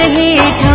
रहे